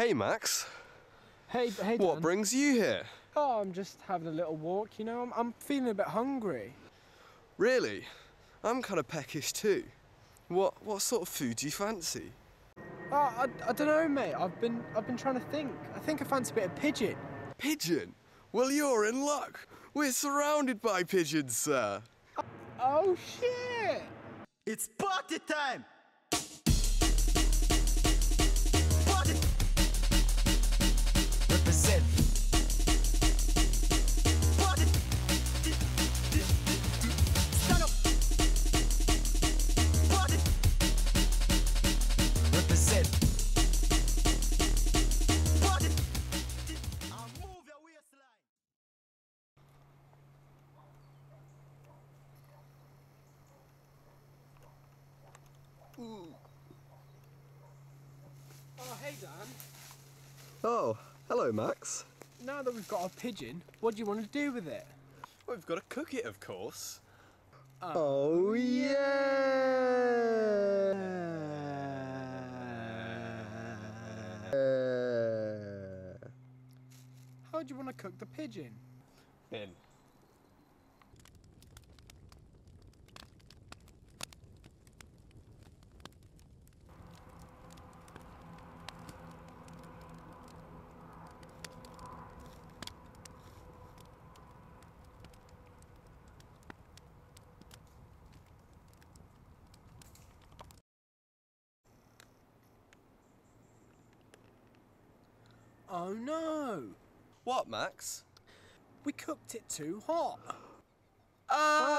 Hey, Max. Hey, hey, What brings you here? Oh, I'm just having a little walk. You know, I'm, I'm feeling a bit hungry. Really? I'm kind of peckish too. What what sort of food do you fancy? Oh, I, I don't know, mate. I've been I've been trying to think. I think I fancy a bit of pigeon. Pigeon? Well, you're in luck. We're surrounded by pigeons, sir. Oh shit! It's party time! Oh, hey, Dan. Oh, hello, Max. Now that we've got our pigeon, what do you want to do with it? Well, we've got to cook it, of course. Uh, oh, yeah. How do you want to cook the pigeon? Bin. Oh no! What, Max? We cooked it too hot. Ah.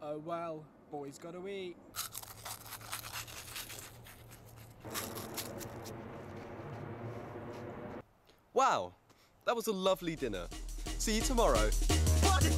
Oh well, boys gotta eat. Wow, that was a lovely dinner. See you tomorrow. Party!